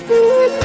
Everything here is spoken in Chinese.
嗯